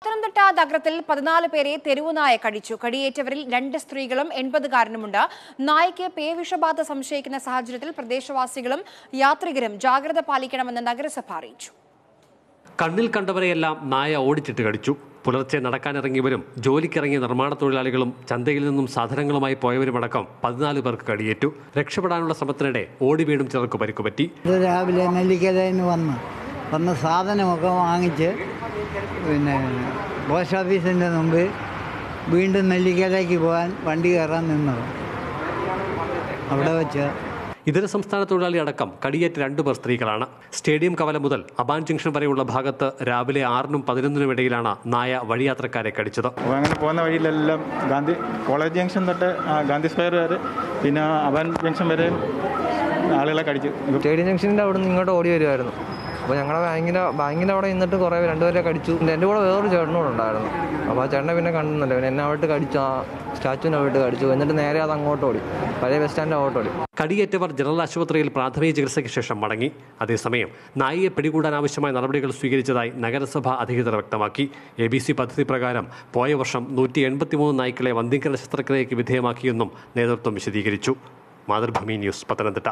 പത്തനംതിട്ട നഗരത്തിൽ പതിനാല് പേരെ തെരുവുനായ കടിച്ചു. കടിയേറ്റവരിൽ രണ്ട് സ്ത്രീകളും എൺപതുകാരനുമുണ്ട്. നായയ്ക്ക് പേവിഷബാധ സംശയിക്കുന്ന സാഹചര്യത്തിൽ പ്രദേശവാസികളും യാത്രികരും ജാഗ്രത പാലിക്കണമെന്ന് നഗരസഭ അറിയിച്ചു. കണ്ണിൽ കണ്ടവരെയെല്ലാം നായ ഓടിച്ചിട്ട് കടിച്ചു. പുലർച്ചെ നടക്കാനിറങ്ങിയവരും ജോലിക്കിറങ്ങിയ നിർമ്മാണ തൊഴിലാളികളും ചന്തയിൽ നിന്നും സാധനങ്ങളുമായി പോയവരുമടക്കം പതിനാല് പേർക്ക് കടിയേറ്റു. രക്ഷപ്പെടാനുള്ള ശ്രമത്തിനിടെ ഓടി വീണും ചിലർക്ക് പരിക്കുപറ്റി രാവിലെ നെല്ലിക്കരയിൽ വന്നു വന്ന്. വന്ന് സാധനമൊക്കെ വാങ്ങിച്ച് പിന്നെ പോസ്റ്റ് ഓഫീസിന്റെ മുമ്പ് വീണ്ടും നെല്ലിക്കലേക്ക് പോകാൻ വണ്ടി കയറാൻ നിന്നത്. അവിടെ വെച്ച് ഇതര സംസ്ഥാന തൊഴിലാളി അടക്കം കടിയേറ്റ രണ്ടുപേർ സ്ത്രീകളാണ്. സ്റ്റേഡിയം കവല മുതൽ അബാൻ ജംഗ്ഷൻ വരെയുള്ള ഭാഗത്ത് രാവിലെ ആറിനും പതിനൊന്നിനും ഇടയിലാണ് നായ വഴിയാത്രക്കാരെ കടിച്ചത്. അങ്ങനെ പോകുന്ന വഴിയിലെല്ലാം ഗാന്ധി കോളേജ് ജംഗ്ഷൻ തൊട്ട് ഗാന്ധി സ്ക്വയർ വരെ പിന്നെ അബാൻ ജംഗ്ഷൻ വരെ ആളുകളെ കടിച്ചു. സ്റ്റേഡിയം ജംഗ്ഷന്റെ അവിടെ നിന്ന് ഇങ്ങോട്ട് ഓടി വരുമായിരുന്നു അപ്പോൾ ഞങ്ങളുടെ ബാങ്കിന്റെ ബാങ്കിന്റെ അവിടെ നിന്നിട്ട് കുറേ രണ്ടുപേരെ കടിച്ചു. എന്റെ കൂടെ വേറൊരു ചേട്ടനും കൂടെ ഉണ്ടായിരുന്നു. അപ്പോൾ ആ ചേട്ടനെ പിന്നെ കണ്ടുന്നില്ല പിന്നെ എന്നെ അവിടെ കടിച്ചു ആ സ്റ്റാച്ചുവിനെ അവിടെ കടിച്ചു. എന്നിട്ട് നേരെ അത് അങ്ങോട്ട് ഓടി. പഴയ ബസ് സ്റ്റാൻഡ് അങ്ങോട്ട് ഓടി. കടിയേറ്റവർ ജനറൽ ആശുപത്രിയിൽ പ്രാഥമിക ചികിത്സയ്ക്ക് ശേഷം മടങ്ങി. അതേസമയം നായയെ പിടികൂടാൻ ആവശ്യമായ നടപടികൾ സ്വീകരിച്ചതായി നഗരസഭ അധികൃതർ വ്യക്തമാക്കി. എ ബി സി പദ്ധതി പ്രകാരം പോയ വർഷം നൂറ്റി എൺപത്തിമൂന്ന് നായ്ക്കളെ വന്ധ്യംകരണ ശസ്ത്രക്രിയയ്ക്ക് വിധേയമാക്കിയെന്നും നേതൃത്വം വിശദീകരിച്ചു. മാതൃഭൂമി ന്യൂസ് പത്തനംതിട്ട.